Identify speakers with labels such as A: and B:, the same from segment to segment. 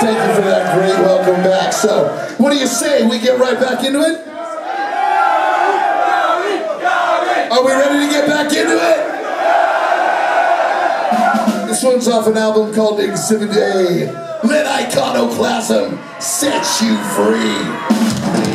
A: Thank you for that great welcome back. So, what do you say? We get right back into it? Are we ready to get back into it? This one's off an album called Exhibit A. Let iconoclasm set you free.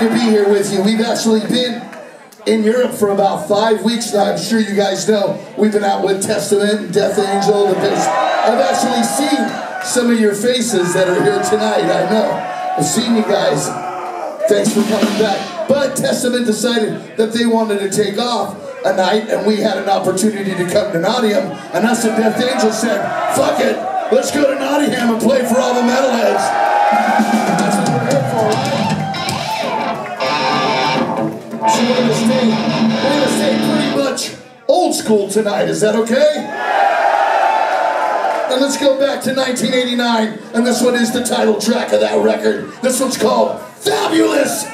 A: Good to be here with you. We've actually been in Europe for about five weeks now. I'm sure you guys know we've been out with Testament and Death Angel. I've actually seen some of your faces that are here tonight. I know. I've seen you guys. Thanks for coming back. But Testament decided that they wanted to take off a night, and we had an opportunity to come to Nottingham, and us and Death Angel said, fuck it, let's go to Nottingham and play for all the metalheads. Right? So we're we're gonna stay pretty much old school tonight, is that okay? And let's go back to 1989, and this one is the title track of that record. This one's called Fabulous!